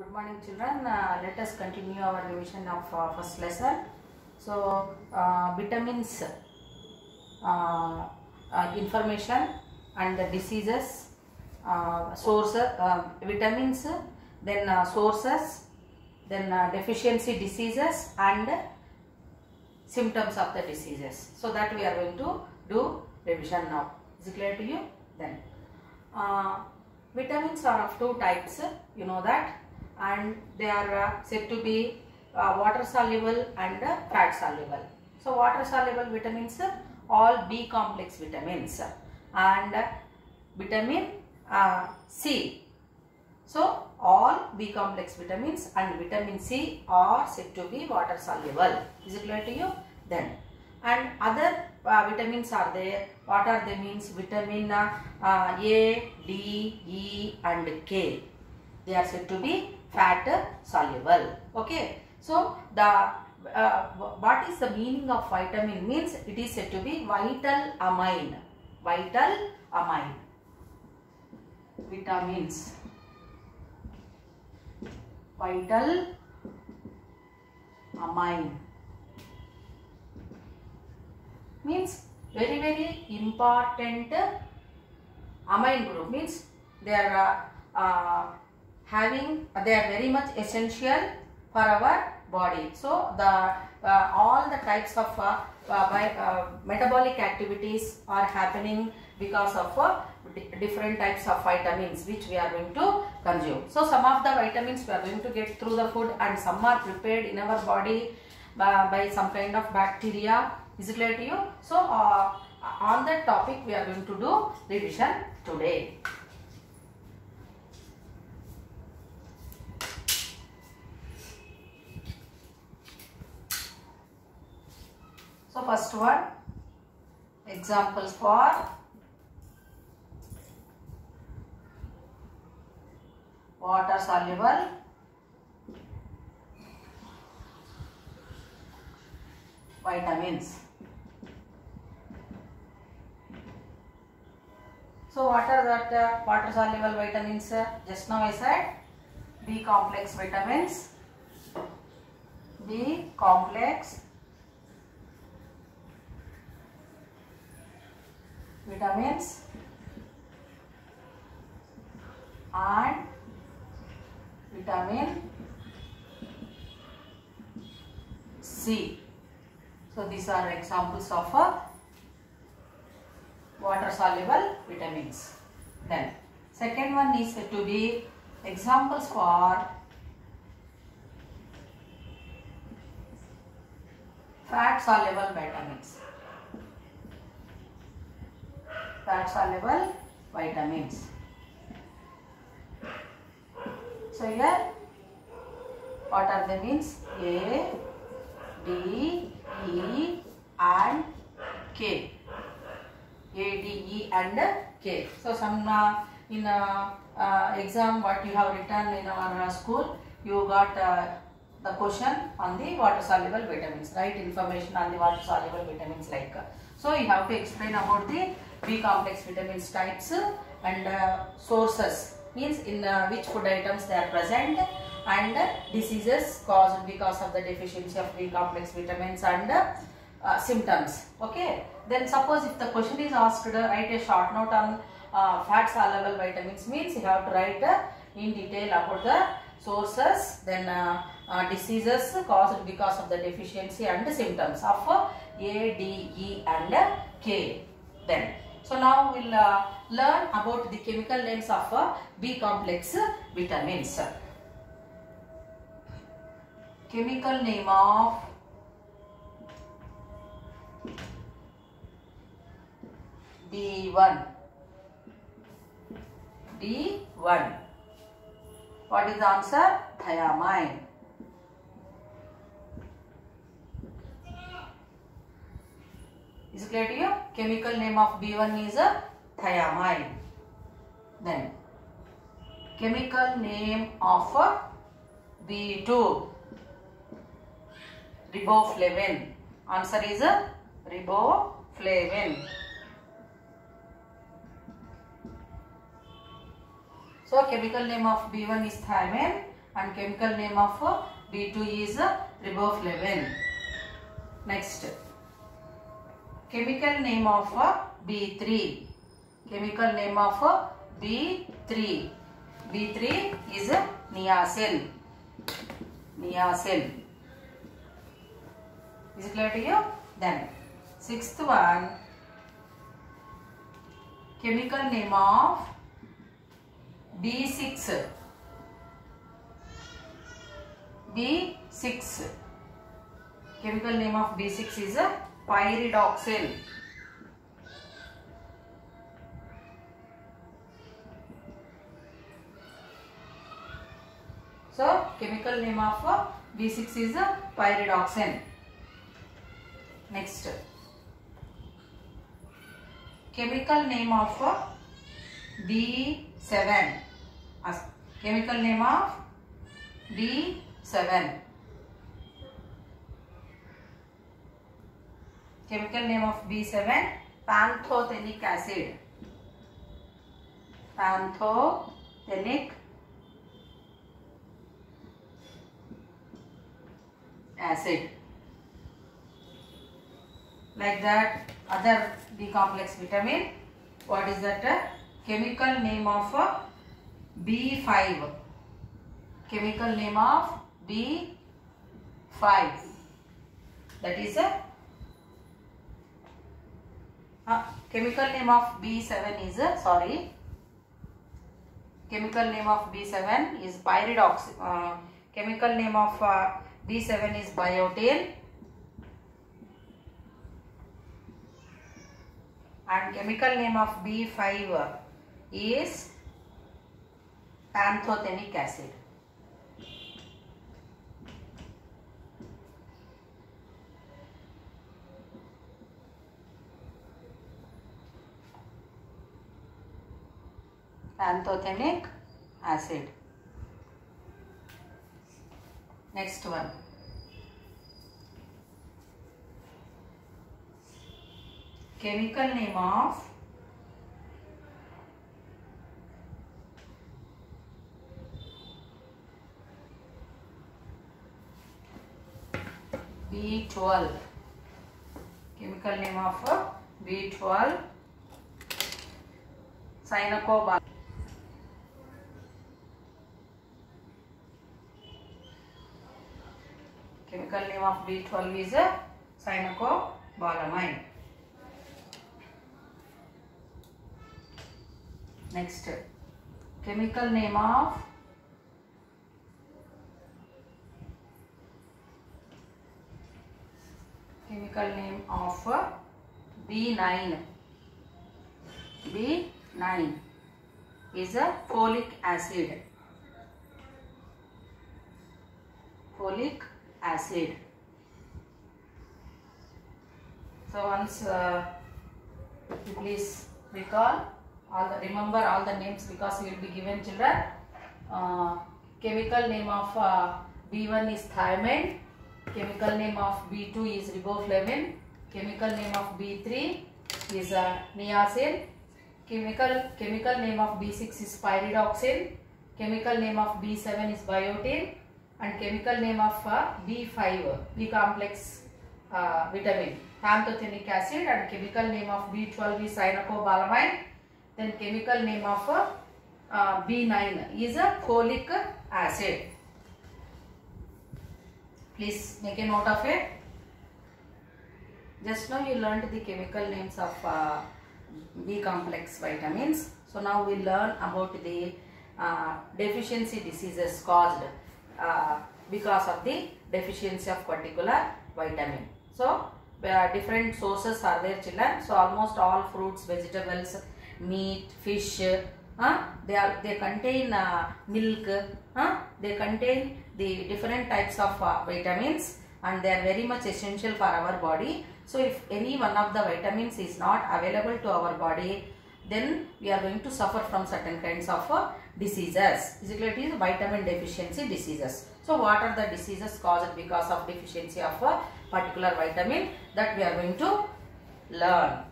Good morning children. Uh, let us continue our revision of uh, first lesson. So, uh, vitamins, uh, uh, information and the diseases, uh, sources, vitamins, then sources, then deficiency diseases and symptoms of the diseases. So, that we are going to do revision now. Is it clear to you? Then. Vitamins are of two types, you know that, and they are uh, said to be uh, water soluble and uh, fat soluble. So, water soluble vitamins, uh, all B complex vitamins, and vitamin C. So, all B complex vitamins and vitamin C are said to be water soluble. Is it clear to you? Then, and other uh, vitamins are there. What are they means? Vitamin uh, A, D, E and K. They are said to be fat soluble. Okay. So, the uh, what is the meaning of vitamin means it is said to be vital amine. Vital amine. Vitamins. Vital amine means very very important amine group means there are uh, having they are very much essential for our body. So the uh, all the types of uh, uh, uh, metabolic activities are happening because of uh, different types of vitamins which we are going to consume. So some of the vitamins we are going to get through the food and some are prepared in our body by, some kind of bacteria. Is it clear to you? So uh, on that topic we are going to do revision today So first one, examples for water soluble vitamins. So what are that uh, water soluble vitamins? uh, Just now I said B complex vitamins, B complex vitamins and vitamin C. So these are examples of uh, water soluble vitamins. Then second one is to be examples for fat soluble vitamins. Fat soluble vitamins. So here what are the means? A, D, E and K. A, D, E and K. So some uh, in uh, uh, exam what you have written in our uh, school you got uh, the question on the water soluble vitamins right information on the water soluble vitamins like uh, so you have to explain about the B complex vitamins types and uh, sources means in uh, which food items they are present and uh, diseases caused because of the deficiency of B complex vitamins and uh, symptoms okay then suppose if the question is asked uh, write a short note on uh, fat soluble vitamins means you have to write in detail about the sources then diseases caused because of the deficiency and symptoms of A, D, E and K then. So now we'll uh, learn about the chemical names of uh, B complex vitamins. Chemical name of B1 B1 What is the answer? Thiamine Is it clear to you? Chemical name of B1 is a thiamine. Then chemical name of a B2 riboflavin. Answer is a riboflavin. So chemical name of B1 is thiamine and chemical name of uh, B2 is uh, riboflavin. Next, chemical name of uh, B3. Chemical name of uh, B3. B3 is niacin. Niacin. Is it clear to you? Then, sixth one, chemical name of B6. B6. Chemical name of B6 is a pyridoxine. So, chemical name of uh, B6 is a pyridoxine. Next, chemical name of uh, B7. As- Chemical name of B7. Chemical name of B7 pantothenic acid. Pantothenic acid. Like that, other B complex vitamin. What is that? Chemical name of uh, B5. Chemical name of B5. That is a chemical name of B7 is uh, sorry. Chemical name of B7 is pyridox. Uh, chemical name of uh, B7 is biotin. And chemical name of B5 is pantothenic acid. Pantothenic acid. Next one. Chemical name of B12. Chemical name of uh, B12. Cyanocobal. Chemical name of B12 is a cyanocobalamine. Next, chemical name of chemical name of uh, B9. B9 is a folic acid. Folic acid. So once uh, you please recall all the remember all the names because you will be given children. Uh, chemical name of uh, B1 is thiamine. Chemical name of B2 is riboflavin. Chemical name of B3 is uh, niacin. Chemical chemical name of B6 is pyridoxine. Chemical name of B7 is biotin. And chemical name of uh, B5 B complex uh, vitamin pantothenic acid and chemical name of B12 is cyanocobalamine. Then chemical name of uh, uh, B9 is a folic acid. Please make a note of it. Just now you learned the chemical names of uh, B complex vitamins. So now we learn about the uh, deficiency diseases caused uh, because of the deficiency of particular vitamin. So uh, different sources are there children. So almost all fruits, vegetables, meat, fish, uh, they are they contain uh, milk, uh, they contain the different types of uh, vitamins and they are very much essential for our body. So if any one of the vitamins is not available to our body, then we are going to suffer from certain kinds of uh, diseases. Basically, it is vitamin deficiency diseases. So, what are the diseases caused because of deficiency of a particular vitamin that we are going to learn.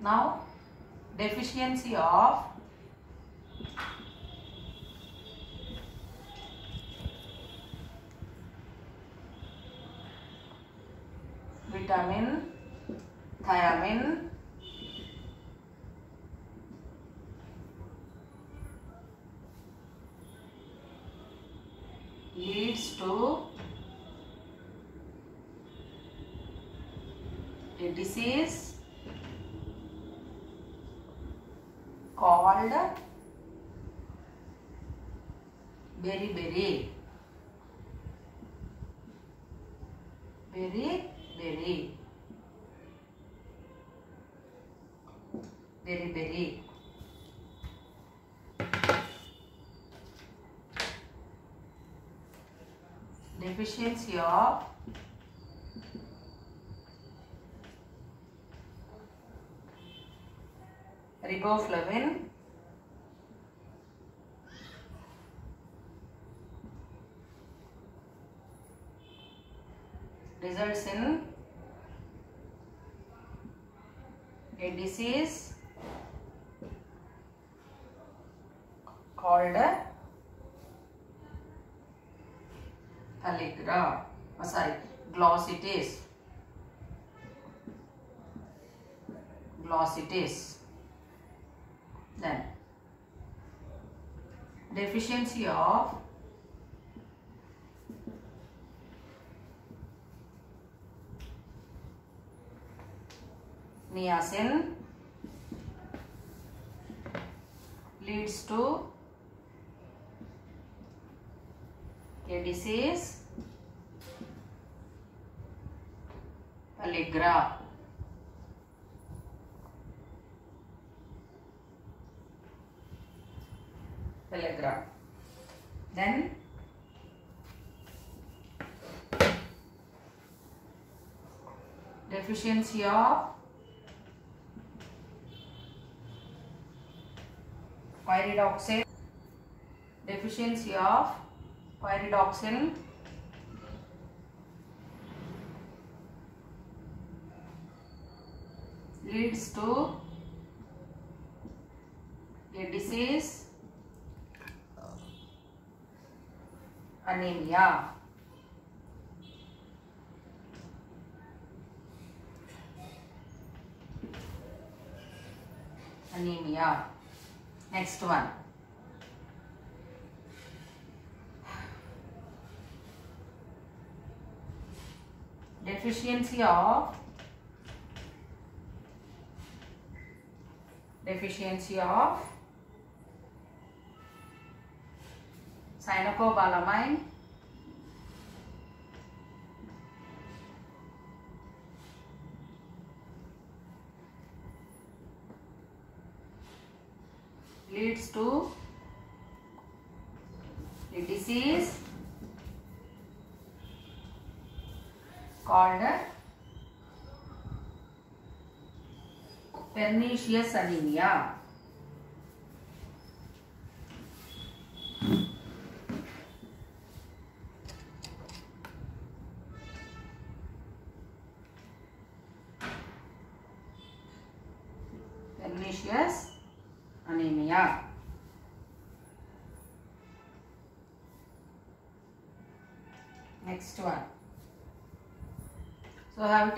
Now, deficiency of vitamin, thiamine, leads to a disease called beriberi beriberi beriberi deficiency of riboflavin results in a disease called pellagra, oh, sorry, glossitis. Glossitis. Then deficiency of niacin leads to a disease pellagra. Then deficiency of pyridoxine deficiency of pyridoxine leads to a disease anemia anemia next one. Deficiency of? Deficiency of cyanocobalamin leads to a disease called pernicious anemia.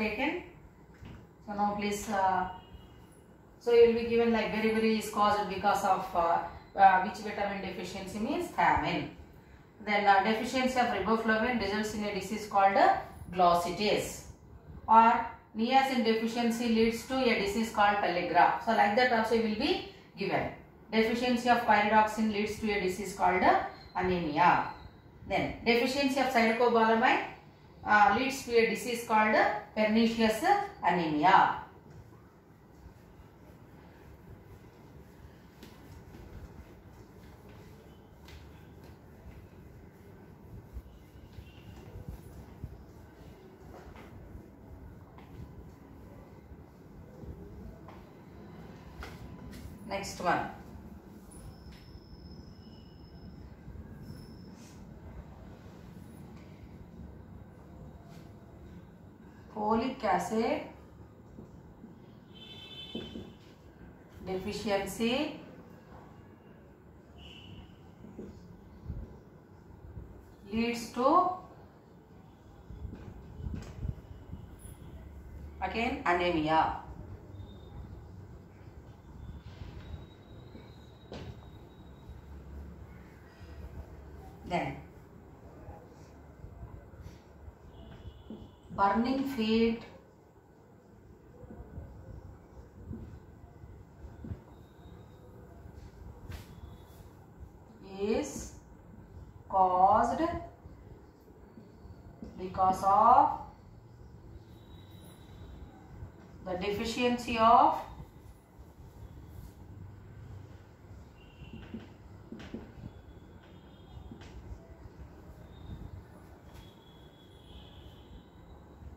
Taken? So now please. Uh, so you will be given like beriberi is caused because of uh, uh, which vitamin deficiency means thiamine. Then uh, deficiency of riboflavin results in a disease called glossitis. Or niacin deficiency leads to a disease called pellagra. So like that also will be given. Deficiency of pyridoxine leads to a disease called anemia. Then deficiency of cyanocobalamin uh, leads to a disease called pernicious anemia. Next one. Folic acid deficiency leads to again anaemia burning feet. Is caused because of the deficiency of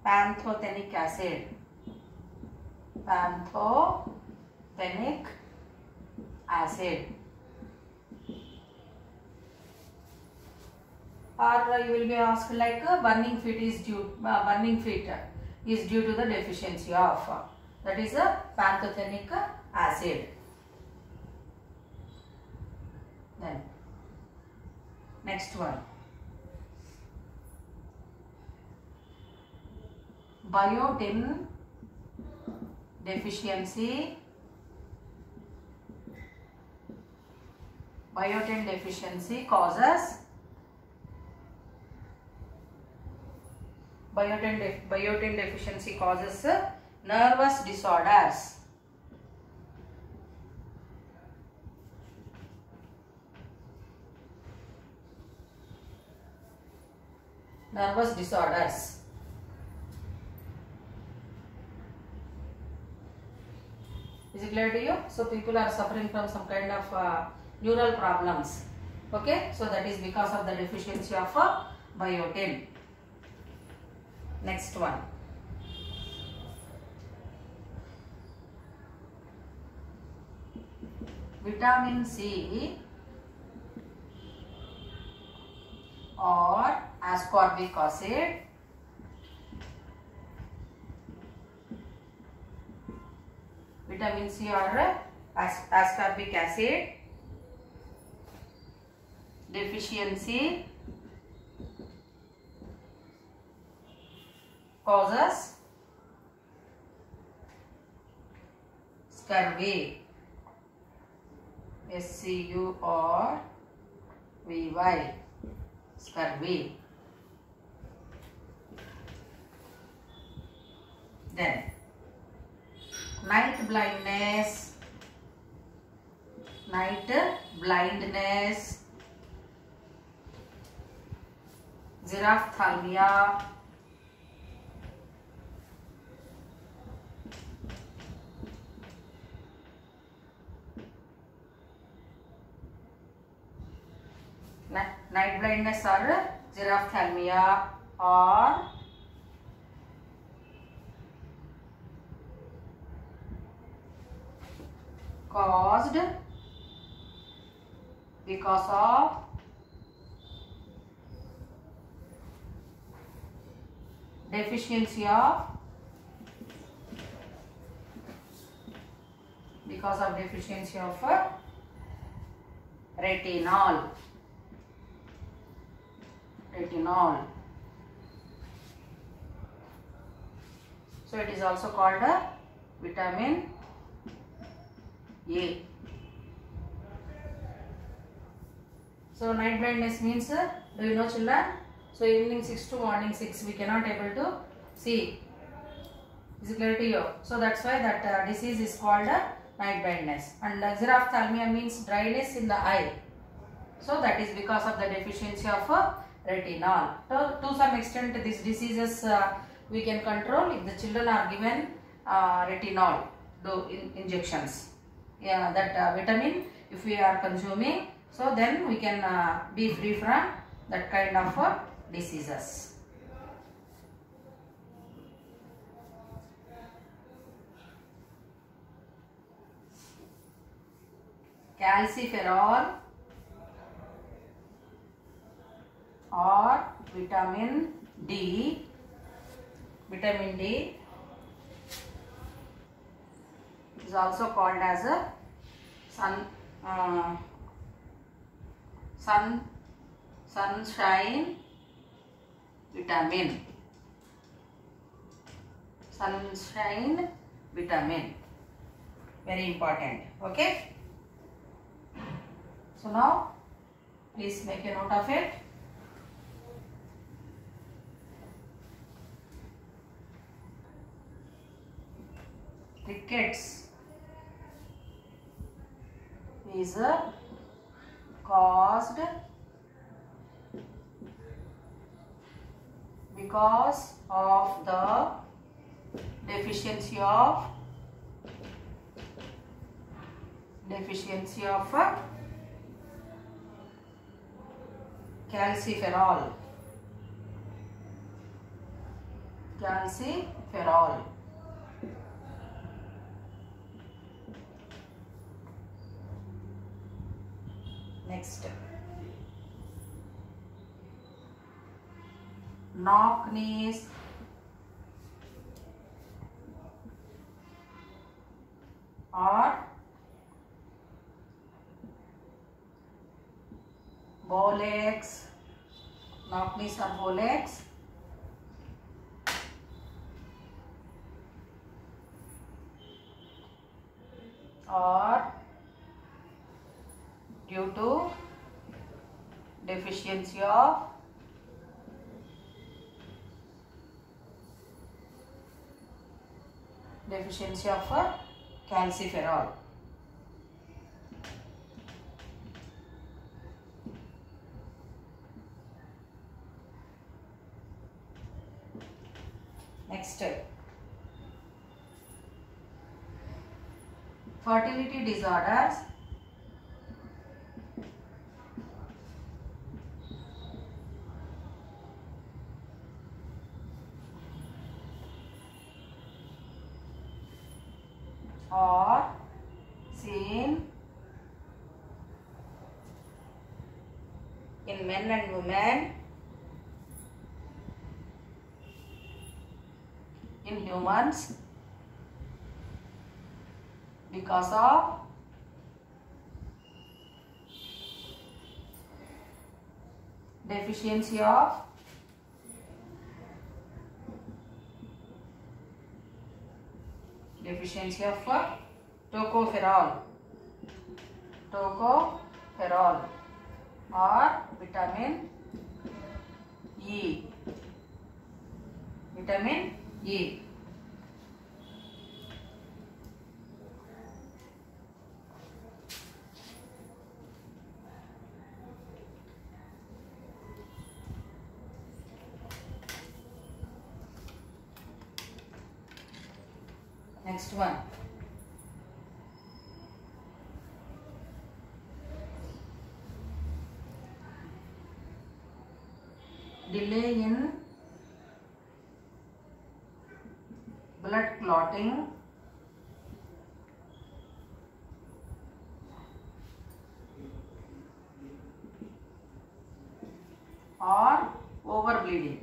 pantothenic acid pantothenic acid or you will be asked like uh, burning feet is due uh, burning uh, is due to the deficiency of uh, that is a pantothenic acid then next one biotin deficiency biotin deficiency causes biotin, de biotin deficiency causes nervous disorders. Nervous disorders. Is it clear to you? So people are suffering from some kind of uh, neural problems. Okay, so that is because of the deficiency of uh, biotin. Next one. Vitamin C or ascorbic acid vitamin C or as ascorbic acid deficiency causes scurvy S C U R V Y scurvy then night blindness night blindness xerophthalmia Ni- night blindness or xerophthalmia or caused because of deficiency of because of deficiency of retinol. Retinol. So it is also called a vitamin a so night blindness means uh, do you know children? So evening 6 to morning 6 we cannot able to see. Is it clear to you? So that's why that uh, disease is called uh, night blindness. And xerophthalmia means dryness in the eye. So that is because of the deficiency of uh, retinol. So to some extent these diseases uh, we can control if the children are given uh, retinol do in injections. Yeah, that uh, vitamin if we are consuming so then we can uh, be free from that kind of uh, diseases. Calciferol or vitamin D. Vitamin D is also called as a sun uh, sun sunshine vitamin. Sunshine vitamin. Very important. Okay? So now please make a note of it. Rickets is uh, caused because of the deficiency of deficiency of uh, calciferol calciferol next. Knock knees. Or bow legs. Knock knees or bow legs or due to deficiency of deficiency of uh, calciferol. Next, fertility disorders are seen in men and women. In humans. Because of deficiency of deficiency of uh, tocopherol tocopherol or vitamin E vitamin E next one delay in blood clotting or overbleeding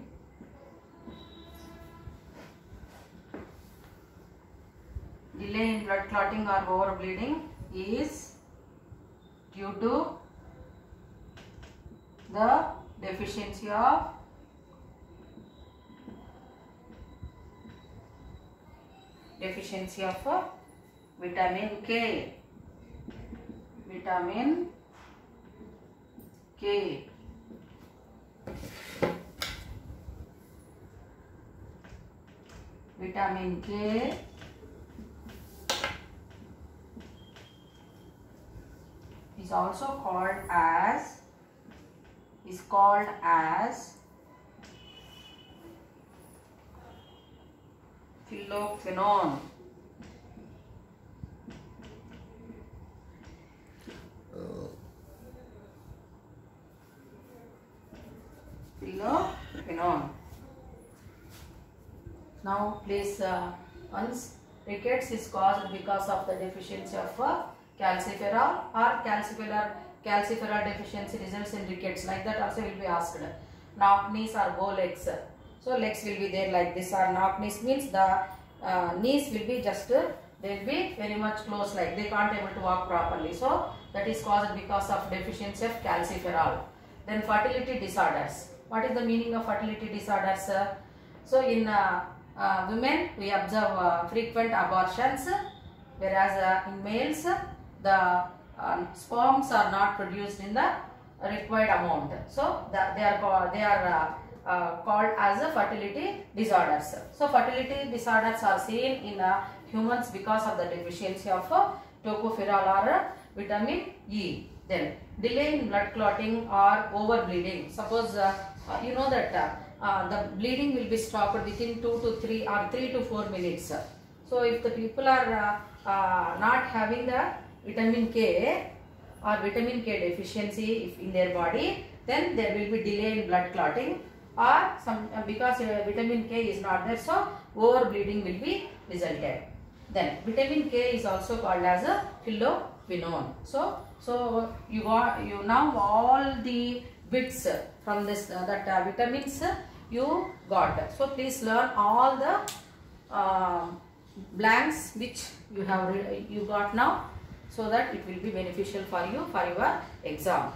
delay in blood clotting or overbleeding is due to the deficiency of deficiency of uh, vitamin K. Vitamin K. Vitamin K. Is also called as is called as phylloquinone phylloquinone now please uh, once rickets is caused because of the deficiency of uh, calciferol or calciferol calciferol deficiency results in rickets like that also will be asked. Knock knees or bow legs so legs will be there like this or knock knees means the uh, knees will be just uh, they will be very much close like they can't able to walk properly. So that is caused because of deficiency of calciferol. Then fertility disorders. What is the meaning of fertility disorders so in uh, women we observe frequent abortions whereas in males the uh, sperms are not produced in the required amount. So the, they are they are uh, called as a fertility disorders. So fertility disorders are seen in uh, humans because of the deficiency of uh, tocopherol or uh, vitamin E. Then delay in blood clotting or over bleeding suppose uh, you know that the bleeding will be stopped within 2 to 3 or 3 to 4 minutes. So if the people are not having the vitamin K or vitamin K deficiency in their body then there will be delay in blood clotting or some uh, because uh, vitamin K is not there so over bleeding will be resulted. Then vitamin K is also called as a phylloquinone so so you got you now all the bits from this uh, that uh, vitamins you got. So please learn all the uh, blanks which you have you got now so that it will be beneficial for you for your exam